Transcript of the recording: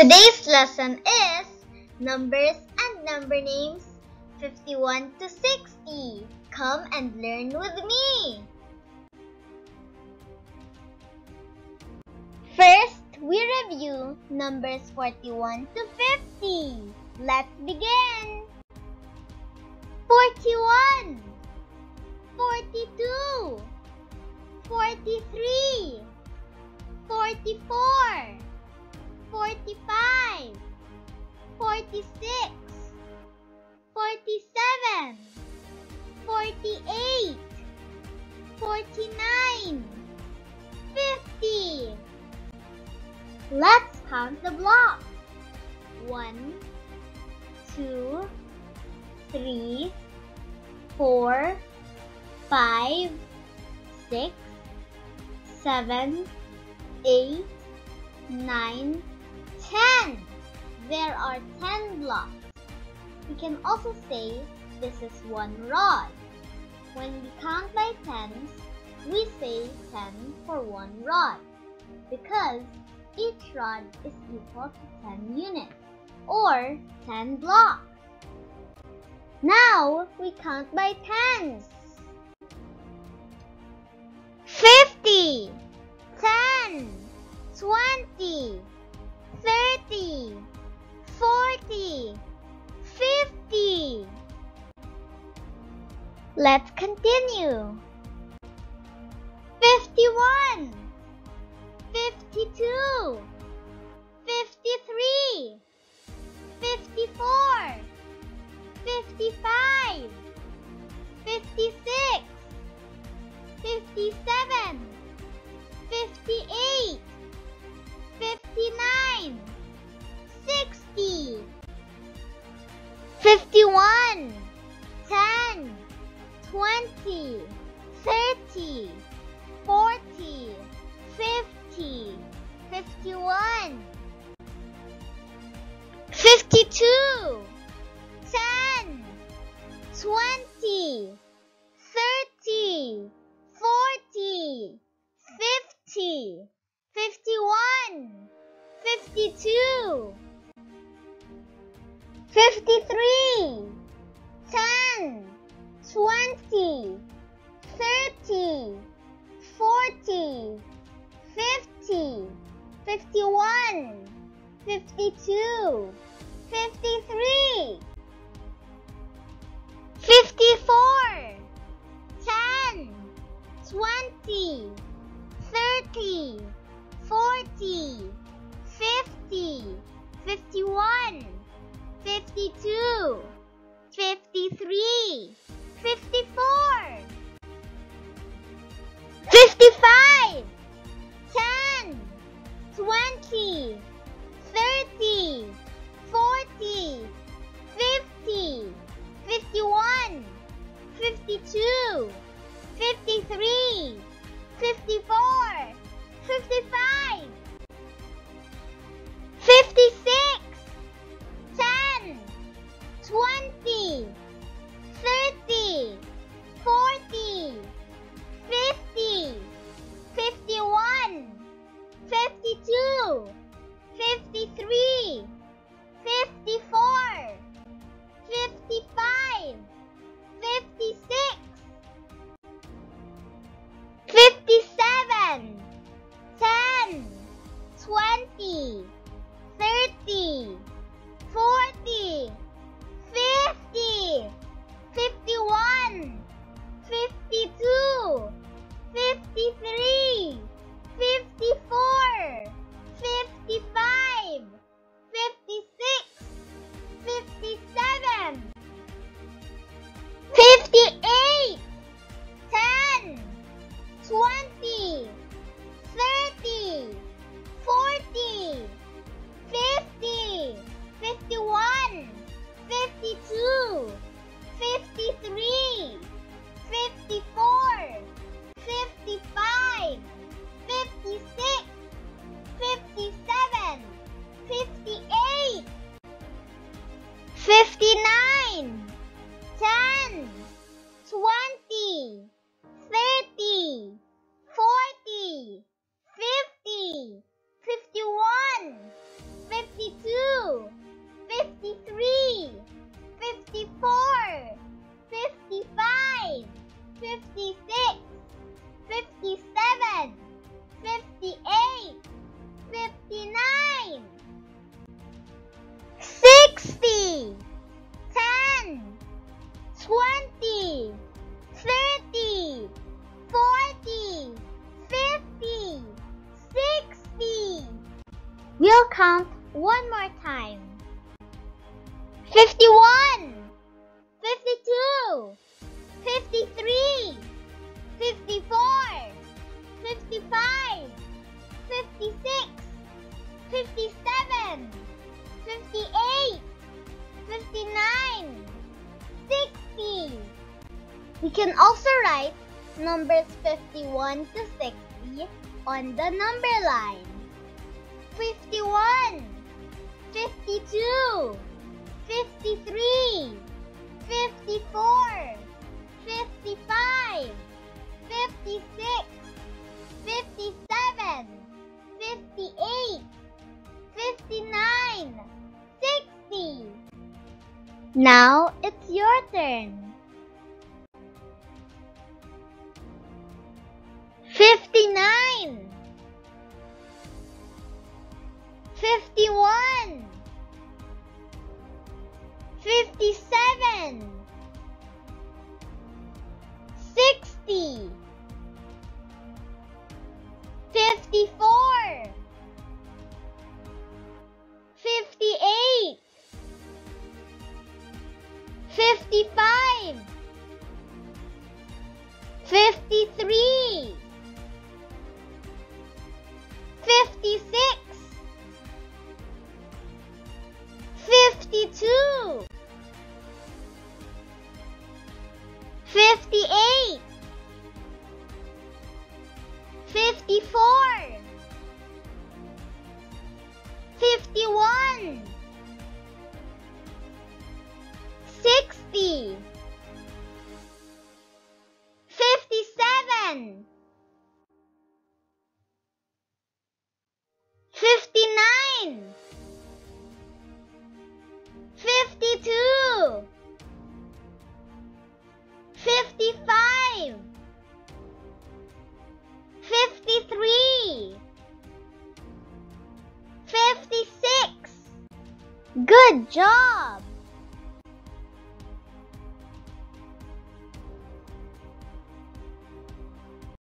Today's lesson is numbers and number names 51 to 60. Come and learn with me. First, we review numbers 41 to 50. Let's begin. 41 42 43 44 45 46 47 48 49 50 Let's count the blocks. One, two, three, four, five, six, seven, eight, nine, ten. There are ten blocks. We can also say this is one rod. When we count by tens, we say ten for one rod because each rod is equal to 10 units, or 10 blocks. Now, we count by tens. 50, 10, 20, 30, 40, 50. Let's continue. 51 52 53 54 55 56 57 58 59 60 51 10 20 30 40 50 51 52 10 20 20 30 40 50 51 52 53 54 10 20 30 40 50 51 52 53 54 55 Thirty. 51 52 53 54 55 56 57 58 59 60 We can also write numbers 51 to 60 on the number line. 51 52 53, 54, 55, 56, 57, 58, 59, 60. Now it's your turn. 59 51 57 60 54 58 55 53 57 59 52 55 53 56 Good job!